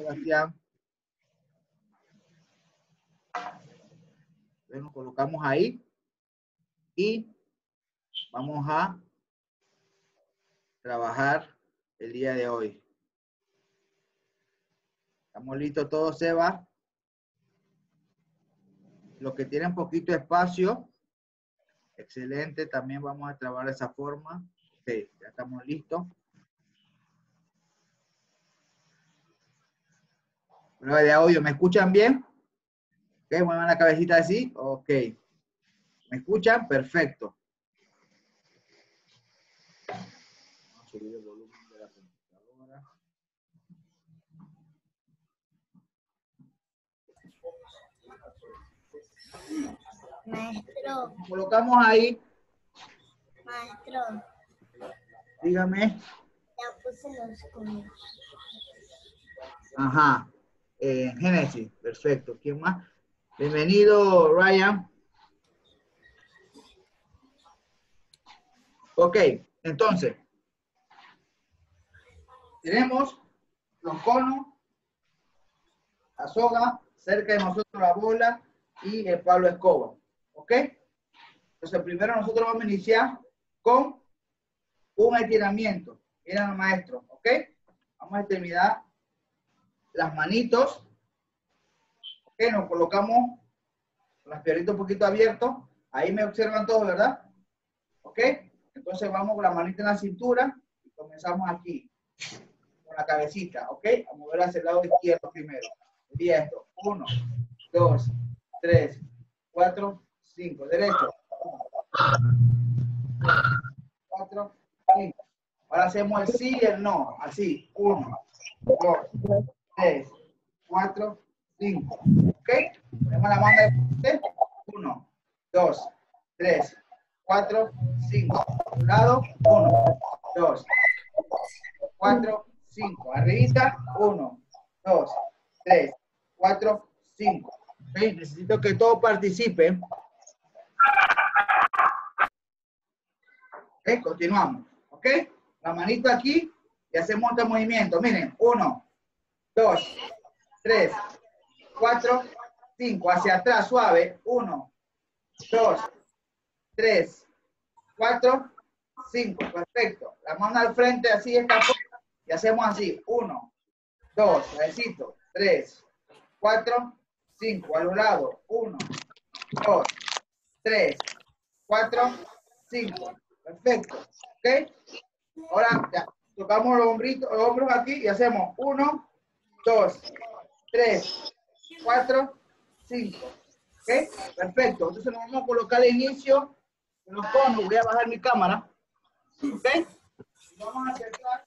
Sebastián. Entonces nos colocamos ahí y vamos a trabajar el día de hoy. ¿Estamos listos todos, Seba? Los que tienen poquito espacio, excelente, también vamos a trabajar de esa forma. Ok, ya estamos listos. Prueba de audio, ¿me escuchan bien? Ok, muevan la cabecita así. Ok. ¿Me escuchan? Perfecto. Vamos a subir el volumen de la computadora. Maestro, Colocamos ahí, maestro, dígame. ya puse los conos. Ajá. Eh, Génesis, perfecto. ¿Quién más? Bienvenido, Ryan. Ok, entonces, tenemos los conos, la soga, cerca de nosotros la bola y el palo escoba. ¿Ok? Entonces, primero nosotros vamos a iniciar con un estiramiento. Miren, maestro, ¿ok? Vamos a terminar las manitos. Ok, nos colocamos las piernitas un poquito abiertos. Ahí me observan todos, ¿verdad? ¿Ok? Entonces vamos con la manita en la cintura y comenzamos aquí, con la cabecita, ¿ok? A mover hacia el lado izquierdo primero. Y esto, uno, dos, tres, cuatro, cinco. Derecho. Cuatro, cinco. Ahora hacemos el sí y el no. Así, uno, dos, tres, cuatro, cinco. ¿Ok? Ponemos la mano de frente. Uno, dos, tres, cuatro, cinco. Un lado, uno, dos, cuatro, cinco. Arribita, uno, dos, tres, cuatro, cinco. ¿Ok? Necesito que todos participen. ¿Ok? Continuamos. ¿Ok? La manito aquí y hacemos este movimiento. Miren, uno, dos, tres, cuatro, cinco. Hacia atrás, suave. Uno, dos, tres, cuatro, cinco. Perfecto. La mano al frente, así está. Y hacemos así. Uno, dos, suavecito. Tres, cuatro, cinco. A los lados. Uno, dos, tres, cuatro, cinco. Perfecto. ¿Ok? Ahora ya, tocamos los, hombritos, los hombros aquí y hacemos uno, dos, tres, cuatro, cinco. ¿Ok? Perfecto. Entonces nos vamos a colocar de inicio en los conos. Voy a bajar mi cámara. ¿Ok? Vamos a empezar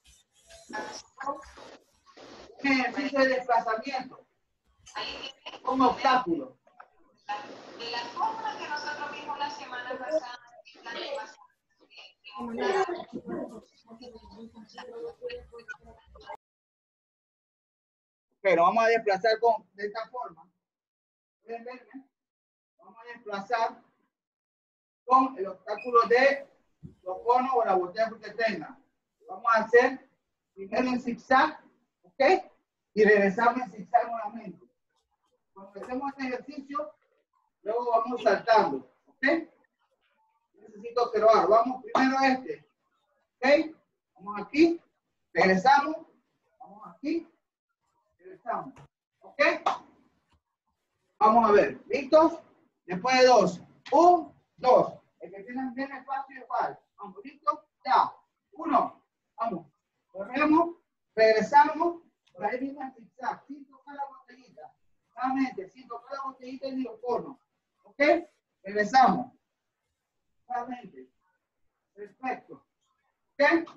un ejercicio de desplazamiento con obstáculos. De la compra que nosotros Nos vamos a desplazar con, de esta forma. ¿Pueden verme? Vamos a desplazar con el obstáculo de los conos o la botella que tenga. Vamos a hacer primero en zigzag, ¿ok? Y regresamos en zigzag nuevamente. Cuando hacemos este ejercicio, luego vamos saltando, ¿ok? Necesito que lo haga. Vamos primero a este, ¿ok? Vamos aquí, regresamos, vamos aquí, regresamos, ¿ok? Vamos a ver, ¿listos? Después de dos, un, dos. El que tiene bien espacio igual. Vamos, ¿listos? Ya. Uno, vamos. Corremos, regresamos, por ahí mismo en zigzag, sin tocar la botellita. Nuevamente, sin tocar la botellita ni los conos. ¿Ok? Regresamos. Nuevamente. Perfecto. ¿Ok?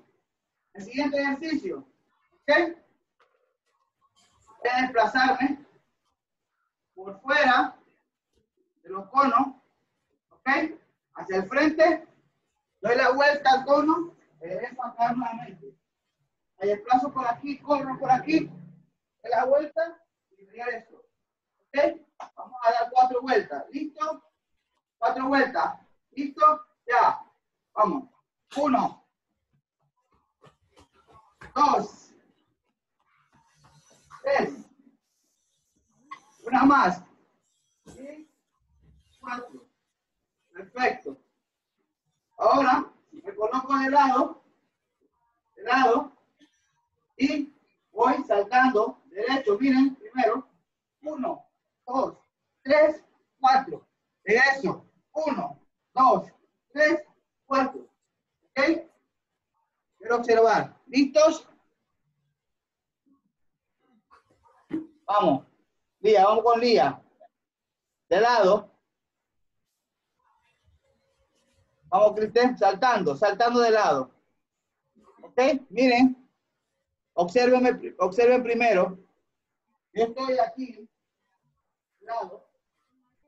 El siguiente ejercicio. ¿Ok? A desplazarme por fuera de los conos. ¿Ok? Hacia el frente. Doy la vuelta al cono. Regreso acá nuevamente. Me desplazo por aquí, corro por aquí. Doy la vuelta y regreso. ¿Ok? Vamos a dar cuatro vueltas. ¿Listo? Cuatro vueltas. ¿Listo? Ya. Vamos. Uno. Dos. Tres. más. Y cuatro. Perfecto. Ahora me coloco de lado, de lado, y voy saltando derecho. Miren, primero, uno, dos, tres, cuatro. Eso, uno, dos, tres, cuatro. ¿Ok? Quiero observar. ¿Listos? Vamos. Lía, vamos con Lía. De lado. Vamos, Cristian, saltando, saltando de lado. ¿Ok? Miren. Observen, observen primero. Yo estoy aquí, de lado.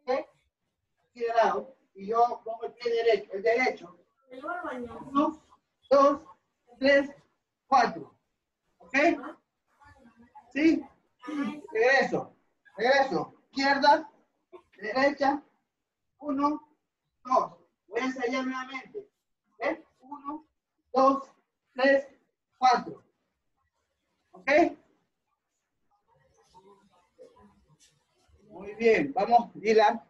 ¿Ok? Aquí de lado. Y yo pongo el pie derecho, el derecho. Uno, dos, tres, cuatro. ¿Ok? ¿Sí? Regreso. Regreso. Izquierda, derecha. Uno, dos. Voy a ensayar nuevamente. ¿Ves? Uno, dos, tres, cuatro. ¿Ok? Muy bien. Vamos, Dylan.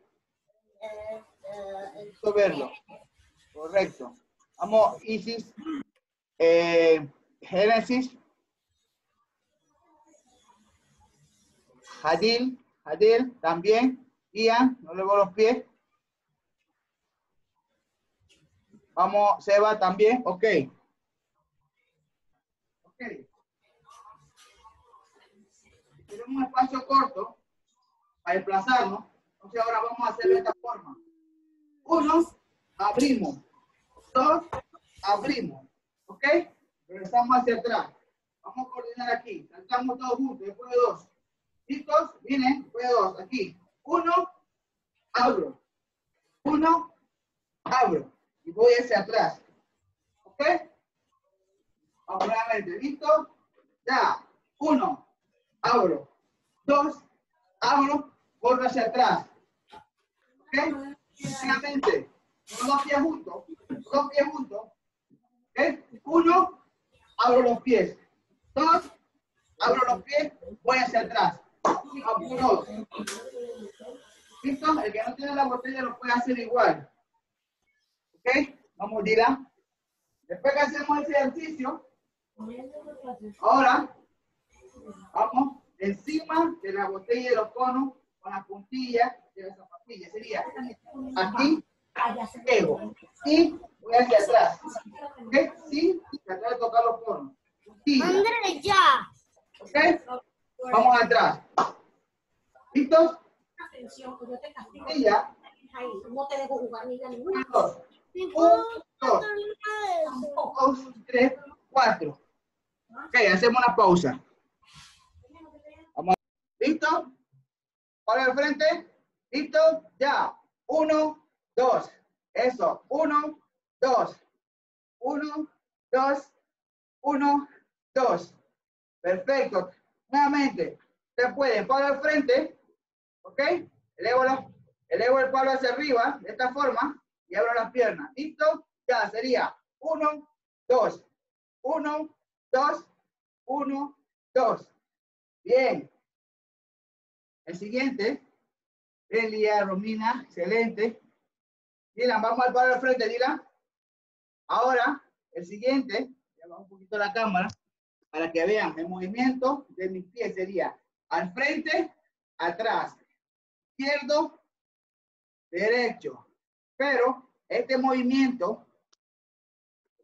Esto verlo. Correcto. Vamos, Isis. Eh, Génesis. Hadil. Hadil también. Ian, no le los pies. Vamos, Seba también. Ok. Ok. Tenemos un espacio corto para desplazarnos. Entonces ahora vamos a hacerlo de esta forma. Uno, abrimos. Dos, abrimos. ¿Ok? Regresamos hacia atrás. Vamos a coordinar aquí. Saltamos todos juntos. Después de dos. ¿Listos? Vienen. Dos. Aquí. Uno, abro. Uno, abro. Y voy hacia atrás. ¿Ok? Vamos nuevamente. ¿Listo? Ya. Uno, abro. Dos, abro. Vuelvo hacia atrás. ¿Ok? Nuevamente. Dos pies juntos. Dos pies juntos. ¿Ok? Uno, abro los pies. Dos, abro los pies. Voy hacia atrás. ¿Listo? El que no tiene la botella lo puede hacer igual. ¿Ok? Vamos, Dila. Después que hacemos ese ejercicio, ahora vamos encima de la botella de los conos con la puntilla de la zapatilla. Sería aquí, ego. Y voy hacia atrás. ¿Ok? Sí, tratar de tocar los conos. Puntilla. Ya. ¿Ok? Vamos atrás. ¿Listos? Atención, yo te castigo. Ahí, no te dejo jugar ni ninguna. Dos. ¿Me Un, dos. tres, cuatro. Ok, hacemos una pausa. Vamos. ¿Listo? Para el frente. ¿Listo? Ya. Uno, dos. Eso. Uno, dos. Uno, dos. Uno, dos. Perfecto. Nuevamente. Se puede para el frente. ¿Ok? Elevo, el palo hacia arriba de esta forma y abro las piernas. ¿Listo? Ya sería uno, dos, uno, dos, uno, dos. Bien. El siguiente. Elia, Romina, excelente. Dylan, vamos al palo al frente, Dylan. Ahora, el siguiente, ya un poquito la cámara, para que vean el movimiento de mis pies sería al frente, atrás, izquierdo, derecho. Pero este movimiento,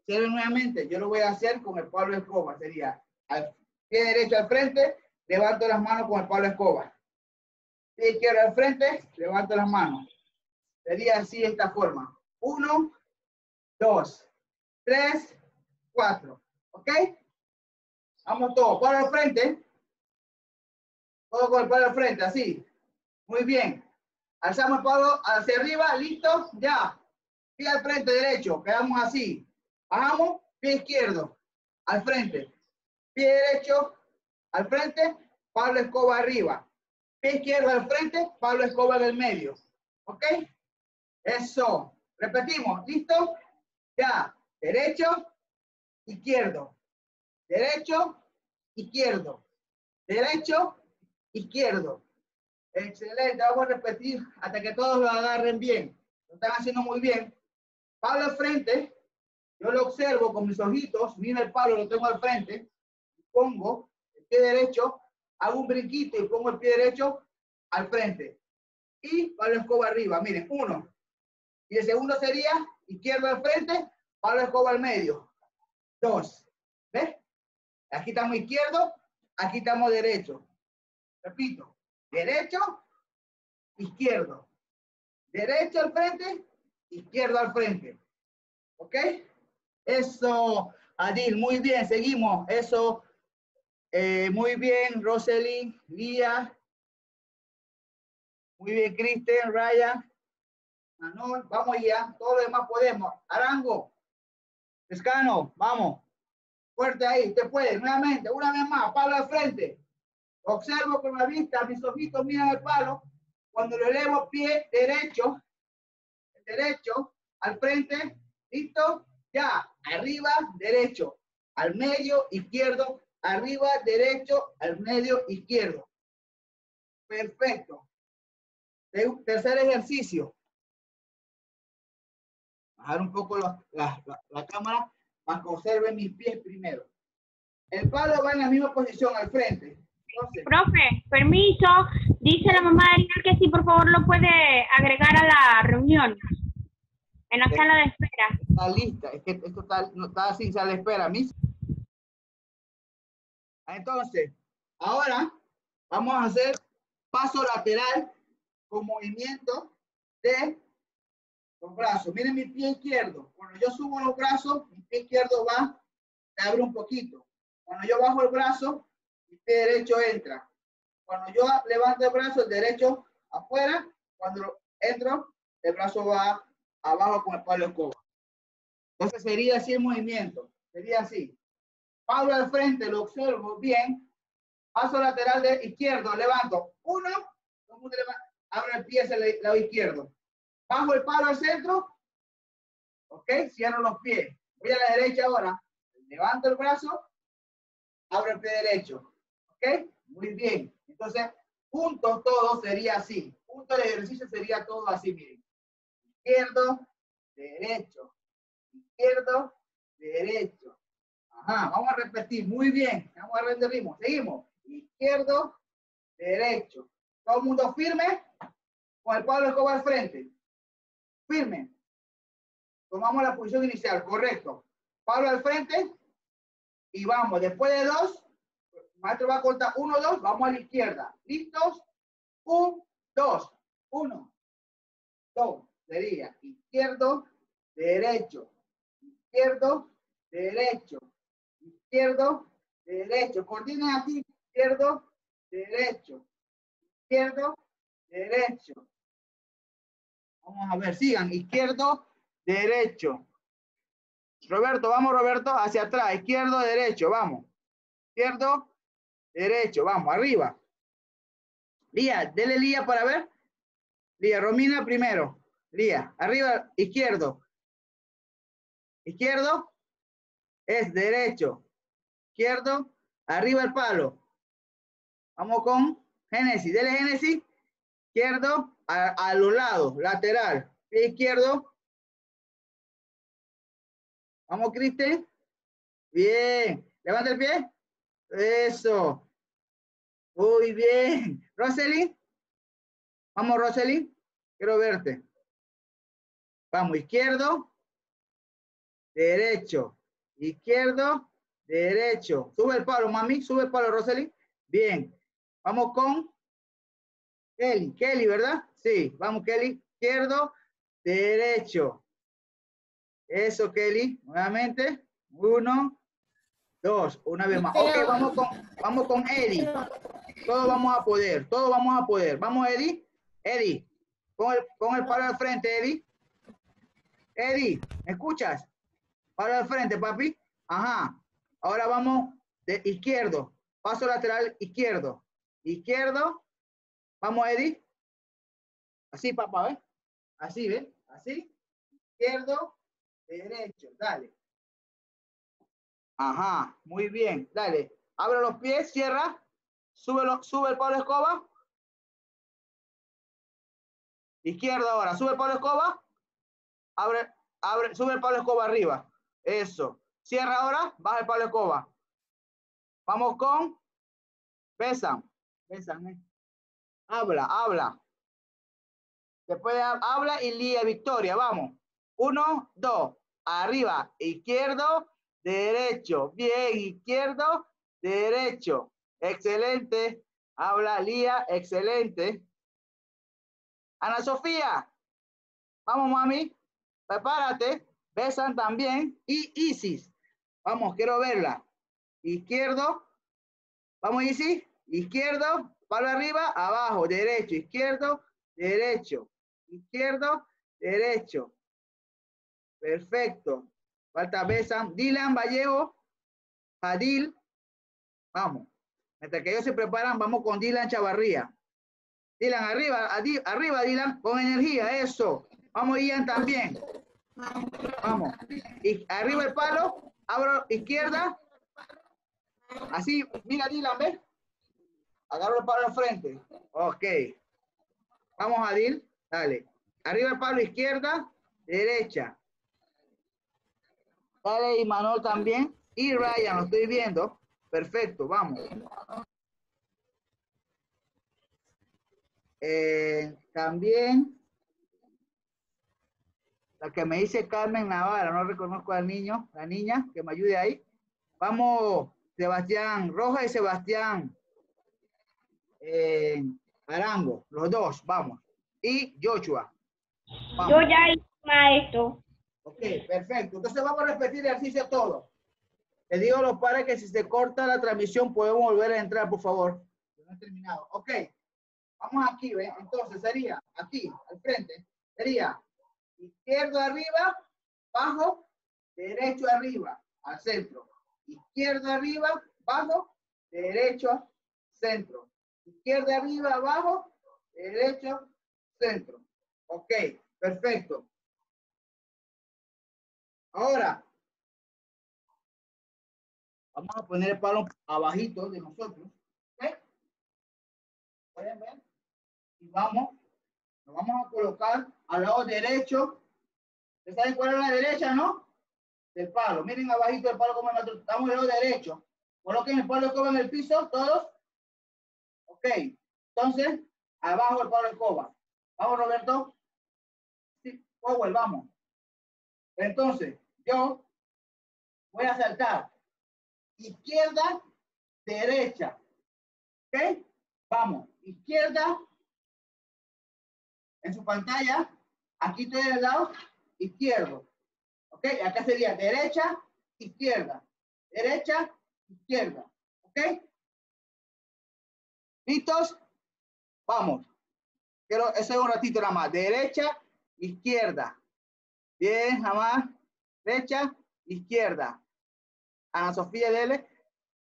nuevamente, yo lo voy a hacer con el palo de escoba. Sería al pie derecho al frente, levanto las manos con el palo de escoba. Pie izquierdo al frente, levanto las manos. Sería así de esta forma. Uno, dos, tres, cuatro. ¿Ok? Vamos todos. Palo al frente. Todo con el palo al frente, así. Muy bien. Alzamos el palo hacia arriba, listo, ya. Pie al frente derecho, quedamos así. Bajamos, pie izquierdo, al frente. Pie derecho, al frente, Pablo Escoba arriba. Pie izquierdo al frente, Pablo Escoba en el medio. ¿Ok? Eso. Repetimos, ¿listo? Ya. Derecho, izquierdo. Derecho, izquierdo. Derecho, izquierdo. Excelente, vamos a repetir hasta que todos lo agarren bien. Lo están haciendo muy bien. Palo al frente, yo lo observo con mis ojitos, mira el palo, lo tengo al frente, pongo el pie derecho, hago un brinquito y pongo el pie derecho al frente. Y palo escoba arriba, miren, uno. Y el segundo sería izquierdo al frente, palo escoba al medio. Dos. ¿Ves? Aquí estamos izquierdo, aquí estamos derecho. Repito, derecho, izquierdo. Derecho al frente, izquierdo al frente. ¿Ok? Eso, Adil, muy bien, seguimos. Eso, eh, muy bien, Rosely, Lía. Muy bien, Kristen, Ryan, Manol, vamos ya, todo lo demás podemos. Arango, Escano, vamos. Fuerte ahí, te puede, nuevamente, una vez más, palo al frente. Observo con la vista, mis ojitos miran el palo. Cuando lo elevo, pie derecho, derecho, al frente, listo, ya, arriba, derecho, al medio, izquierdo, arriba, derecho, al medio, izquierdo. Perfecto. Tercer ejercicio. Bajar un poco la, la, cámara que observen mis pies primero. El palo va en la misma posición al frente. Entonces, Profe, permiso. Dice la mamá de Ariel que sí, por favor, lo puede agregar a la reunión. En la sala de espera. está lista. Es que esto está, no está sin sala de espera, mis. Entonces, ahora vamos a hacer paso lateral con movimiento de los brazos. Miren mi pie izquierdo. Cuando yo subo los brazos, mi pie izquierdo va, se abre un poquito. Cuando yo bajo el brazo, mi pie derecho entra. Cuando yo levanto el brazo, el derecho afuera. Cuando entro, el brazo va abajo con el palo de escoba. Entonces sería así el movimiento. Sería así. Pablo al frente, lo observo bien. Paso lateral de izquierdo, levanto. Uno, abro el pie hacia el lado izquierdo. Bajo el palo al centro. Ok, cierro los pies. Voy a la derecha ahora. Levanto el brazo. Abro el pie derecho. Ok, muy bien. Entonces, juntos todo sería así. Juntos el ejercicio sería todo así, miren. Izquierdo, derecho. Izquierdo, derecho. Ajá, vamos a repetir. Muy bien. Vamos a el ritmo. Seguimos. Izquierdo, derecho. Todo el mundo firme. Con el palo escoba al frente. Firme. Tomamos la posición inicial. Correcto. Palo al frente. Y vamos. Después de dos. Maestro va a cortar uno, dos. Vamos a la izquierda. ¿Listos? Un, dos. Uno. Dos. Sería izquierdo, derecho. Izquierdo, derecho. Izquierdo, derecho. Coordinen aquí. Izquierdo, derecho. Izquierdo, derecho. Vamos a ver, sigan. Izquierdo, derecho. Roberto, vamos Roberto, hacia atrás. Izquierdo, derecho, vamos. Izquierdo, derecho, vamos, arriba. Lía, dele Lía para ver. Lía, Romina primero. Lía, arriba, izquierdo. Izquierdo es derecho. Izquierdo, arriba el palo. Vamos con Génesis. Dele Génesis. Izquierdo a, a los lados, lateral. Pie izquierdo. Vamos, Cristian. Bien. Levanta el pie. Eso. Muy bien. Rosely. Vamos, Rosely. Quiero verte. Vamos, izquierdo. Derecho. Izquierdo. Derecho. Sube el palo, mami. Sube el palo, Rosely. Bien. Vamos con Kelly. Kelly, ¿verdad? Sí. Vamos, Kelly. Izquierdo. Derecho. Eso, Kelly. Nuevamente. Uno. Dos. Una vez más. Ok, vamos con, vamos con Eddie. Todos vamos a poder. Todos vamos a poder. Vamos, Eddie. Eddie. Pon el, pon el palo al frente, Eddie. Eddie, ¿me escuchas? Palo al frente, papi. Ajá. Ahora vamos de izquierdo. Paso lateral izquierdo. Izquierdo. Vamos, Eddie. Así, papá, ¿ves? Así, ¿ves? Así. Izquierdo, derecho. Dale. Ajá. Muy bien. Dale. Abre los pies, cierra. Súbelo, sube el palo de escoba. Izquierdo ahora. Sube el palo de escoba. Abre, abre, sube el palo de escoba arriba. Eso. Cierra ahora, baja el palo de escoba. Vamos con besan. Besan, eh. Habla, habla. Después de hab- habla y lía victoria. Vamos. Uno, dos. Arriba, izquierdo, derecho. Bien, izquierdo, derecho. Excelente. Habla, lía, excelente. Ana Sofía. Vamos, mami. Prepárate. Besan también. Y Isis. Vamos, quiero verla. Izquierdo. Vamos, Isis. Izquierdo. Palo arriba, abajo. Derecho, izquierdo, derecho. Izquierdo, derecho. Perfecto. Falta Besan. Dylan Vallejo. Adil. Vamos. Mientras que ellos se preparan, vamos con Dylan Chavarría. Dylan, arriba, arriba, Dylan, con energía, eso. Vamos, Ian, también. Vamos. Y arriba el palo, abro izquierda. Así, mira, Dylan, ¿ves? Agarro el palo al frente. Ok. Vamos, Adil. Dale. Arriba el palo, izquierda, derecha. Dale, y Manuel también. Y Ryan, lo estoy viendo. Perfecto, vamos. Eh, también la que me dice Carmen Navarra, no reconozco al niño, la niña, que me ayude ahí. Vamos, Sebastián Rojas y Sebastián eh, Arango, los dos, vamos. Y Joshua. Vamos. Yo ya hice maestro. Ok, perfecto. Entonces vamos a repetir el ejercicio todo. Le digo a los padres que si se corta la transmisión podemos volver a entrar, por favor. No he terminado. Ok. Vamos aquí, ¿ven? Entonces sería aquí, al frente. Sería izquierdo arriba, bajo, derecho arriba, al centro. Izquierdo arriba, bajo, derecho, centro. Izquierda arriba, abajo, derecho, centro. Ok, perfecto. Ahora, vamos a poner el palo abajito de nosotros. ¿ok? ¿Pueden ver? Y vamos, nos vamos a colocar al lado derecho. ¿Ustedes saben cuál es la derecha, no? Del palo. Miren abajito del palo como nosotros estamos del lado derecho. Coloquen el palo escoba en el piso, todos. Ok. Entonces, abajo el palo de escoba. Vamos, Roberto. Sí, Powell, vamos. Entonces, yo voy a saltar izquierda, derecha. ¿Ok? Vamos, izquierda. En su pantalla, aquí estoy del lado izquierdo. ¿Ok? Acá sería derecha, izquierda. Derecha, izquierda. ¿Ok? ¿Listos? Vamos. Quiero, eso es un ratito nada más. Derecha, izquierda. Bien, jamás. Derecha, izquierda. Ana Sofía, dele.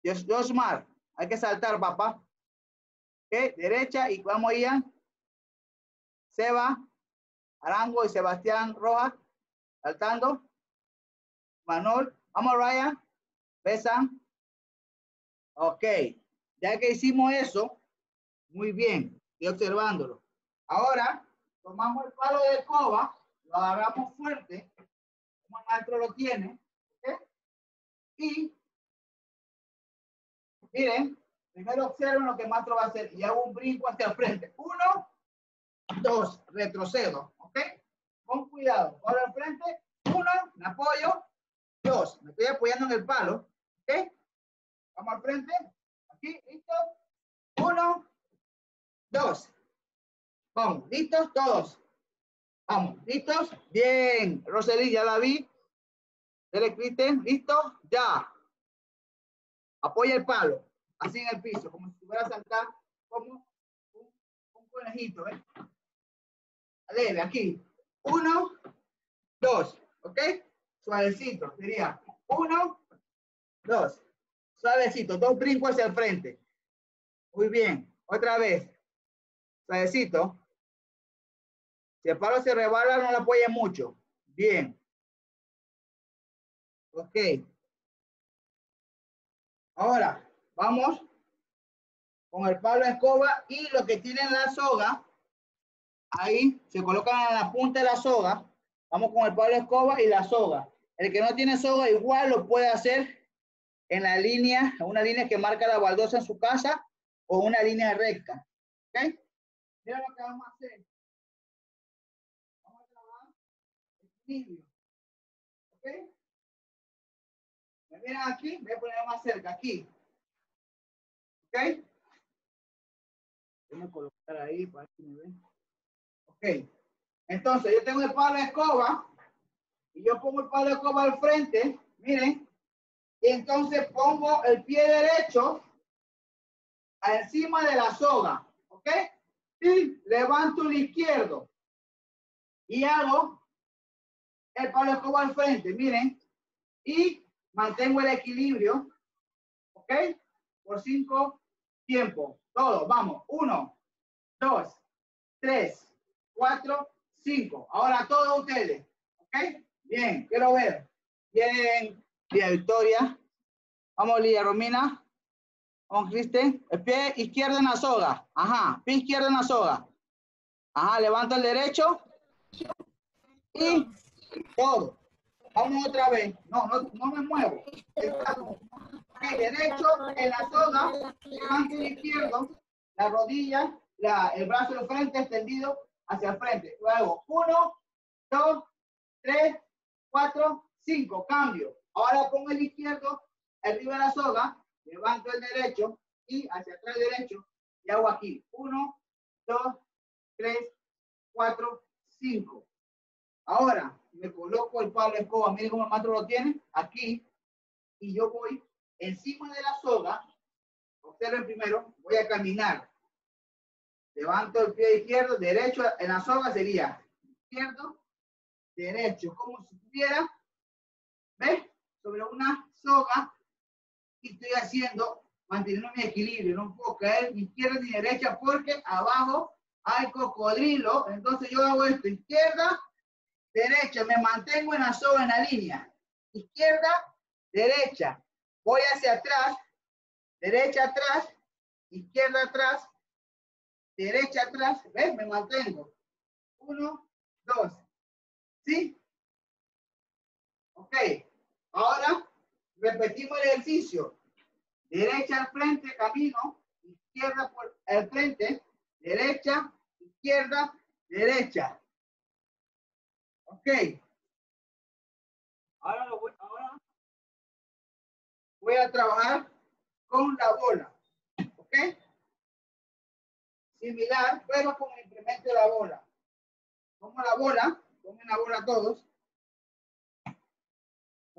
Jos- Josmar, hay que saltar, papá. Ok, derecha y vamos, Ian. Seba, Arango y Sebastián Rojas, saltando. Manol, vamos, Ryan. Besan. Ok, ya que hicimos eso, muy bien, estoy observándolo. Ahora, tomamos el palo de escoba, lo agarramos fuerte, como el maestro lo tiene. Y, miren, primero observen lo que el maestro va a hacer y hago un brinco hacia el frente. Uno, dos, retrocedo, ¿ok? Con cuidado, ahora al frente, uno, me apoyo, dos, me estoy apoyando en el palo, ¿ok? Vamos al frente, aquí, listo, uno, dos, vamos, listos todos, vamos, listos, bien, Rosely, ya la vi, Dele, Kristen, listo, ya, apoya el palo, así en el piso, como si estuviera a saltar como un, conejito, ¿eh? Aquí. Uno, dos, ¿ok? Suavecito, sería uno, dos. Suavecito, dos brincos hacia el frente. Muy bien, otra vez. Suavecito. Si el palo se rebala, no lo apoye mucho. Bien. Ok. Ahora, vamos con el palo de escoba y lo que tiene la soga ahí se colocan en la punta de la soga. Vamos con el palo de escoba y la soga. El que no tiene soga igual lo puede hacer en la línea, una línea que marca la baldosa en su casa o una línea recta. ¿Ok? Mira lo que vamos a hacer. Vamos a trabajar equilibrio. ¿Ok? Me miran aquí, voy a poner más cerca, aquí. ¿Ok? Voy a colocar ahí para que me vean. Ok. Entonces, yo tengo el palo de escoba y yo pongo el palo de escoba al frente, miren, y entonces pongo el pie derecho encima de la soga, ¿ok? Levanto el izquierdo y hago el palo de escoba al frente, miren, y mantengo el equilibrio, ¿ok? Por cinco tiempos. Todos, vamos. Uno, dos, tres, cuatro, cinco. Ahora todos ustedes, ¿ok? Bien, quiero ver. Bien, Lía Victoria. Vamos, Lía Romina. Vamos, Cristian. El pie izquierdo en la soga. Ajá, pie izquierdo en la soga. Ajá, levanta el derecho. Y todo. Vamos otra vez. No, no, no me muevo. El derecho en la soga, levanta el izquierdo, la rodilla, la, el brazo de frente extendido hacia el frente. Luego, uno, dos, tres, cuatro, cinco. Cambio. Ahora pongo el izquierdo arriba de la soga, levanto el derecho y hacia atrás el derecho y hago aquí. Uno, dos, tres, cuatro, cinco. Ahora me coloco el palo de escoba, miren cómo el maestro lo tiene, aquí, y yo voy encima de la soga, observen primero, voy a caminar. Levanto el pie izquierdo, derecho en la soga sería izquierdo, derecho, como si estuviera, ¿ves? Sobre una soga y estoy haciendo, manteniendo mi equilibrio, no puedo caer ni izquierda ni derecha porque abajo hay cocodrilo, entonces yo hago esto, izquierda, derecha, me mantengo en la soga, en la línea, izquierda, derecha, voy hacia atrás, derecha atrás, izquierda atrás, derecha atrás, ¿ves? Me mantengo. Uno, dos. ¿Sí? Ok. Ahora repetimos el ejercicio. Derecha al frente, camino. Izquierda por el frente. Derecha, izquierda, derecha. Ok. Ahora, lo voy, ahora voy a trabajar con la bola. ¿Ok? Similar, pero con el implemento de la bola. Tomo la bola, tomen la bola todos.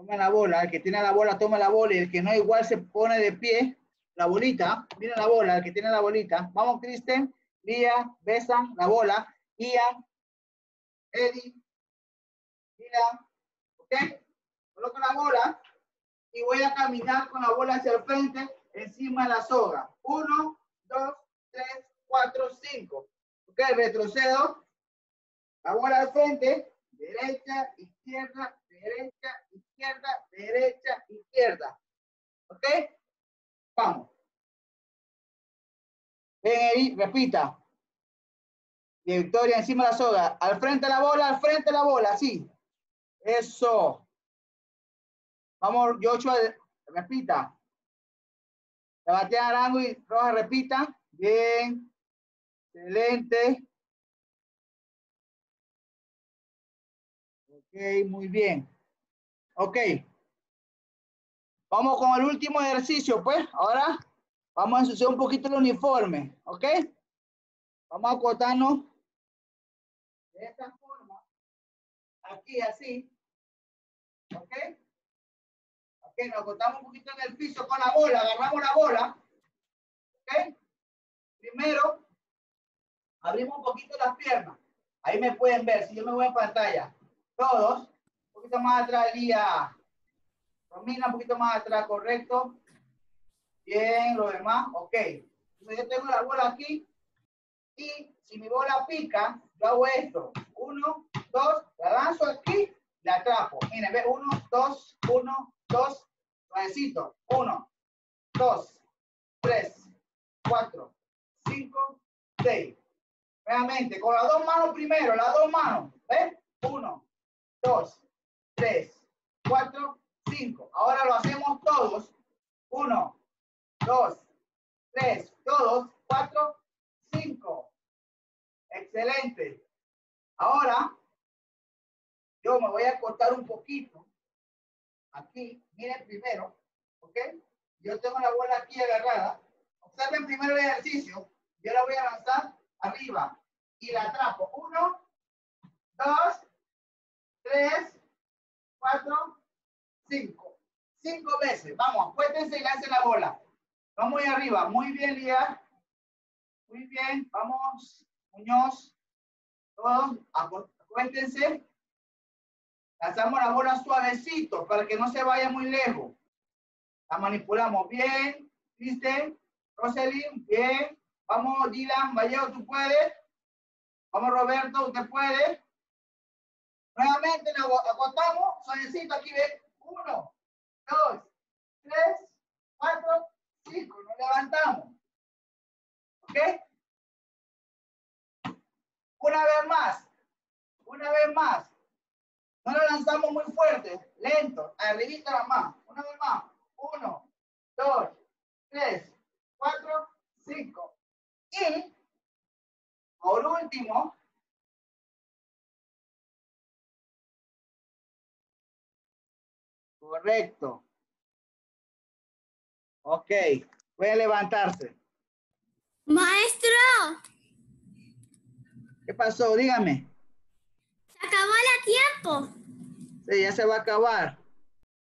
Toma la bola, el que tiene la bola toma la bola y el que no igual se pone de pie. La bolita, miren la bola, el que tiene la bolita. Vamos, Kristen, Lía, Besan, la bola. Ian, Eddie, Mira, ¿ok? Coloco la bola y voy a caminar con la bola hacia el frente encima de la soga. Uno, dos, tres, cuatro, cinco. Ok, retrocedo. La bola al frente, derecha, izquierda, derecha, izquierda, derecha, izquierda. ¿Ok? Vamos. Ven ahí, repita. Y Victoria encima de la soga. Al frente la bola, al frente la bola, así. Eso. Vamos, Joshua, repita. Sebastián Arango y Roja, repita. Bien. Excelente. Ok, muy bien. Ok. Vamos con el último ejercicio, pues. Ahora vamos a ensuciar un poquito el uniforme, ¿ok? Vamos a acotarnos de esta forma. Aquí, así. ¿Ok? Ok, nos acostamos un poquito en el piso con la bola, agarramos la bola. ¿Ok? Primero, abrimos un poquito las piernas. Ahí me pueden ver, si yo me voy en pantalla. Todos, poquito más atrás, Lía. Romina, un poquito más atrás, correcto. Bien, lo demás, ok. Entonces yo tengo la bola aquí y si mi bola pica, yo hago esto. Uno, dos, la lanzo aquí, la atrapo. Miren, ve, uno, dos, uno, dos, suavecito. Uno, dos, tres, cuatro, cinco, seis. Nuevamente, con las dos manos primero, las dos manos. ¿Ves? Uno, dos, tres, cuatro, cinco. Ahora lo hacemos todos. Uno, dos, tres, todos, cuatro, cinco. Excelente. Ahora, yo me voy a cortar un poquito. Aquí, miren primero, ¿ok? Yo tengo la bola aquí agarrada. Observen primero el ejercicio. Yo la voy a lanzar arriba y la atrapo. Uno, dos, tres, cuatro, cinco. Cinco veces. Vamos, acuérdense y lancen la bola. Vamos ahí arriba. Muy bien, Lía. Muy bien. Vamos, Muñoz. Todos, acu- acuérdense. Lanzamos la bola suavecito para que no se vaya muy lejos. La manipulamos bien. ¿Viste? Roselyn, bien. Vamos, Dylan, Vallejo, tú puedes. Vamos, Roberto, usted puede. Nuevamente nos agu- acostamos, suavecito aquí, ¿ven? Uno, dos, tres, cuatro, cinco. Nos levantamos. ¿Ok? Una vez más. Una vez más. No lo lanzamos muy fuerte. Lento. Arribita la más. Una vez más. Uno, dos, tres, cuatro, cinco. Y por último, correcto. Ok, voy a levantarse. Maestro, ¿Qué pasó? Dígame. se acabó el tiempo. Sí, ya se va a acabar.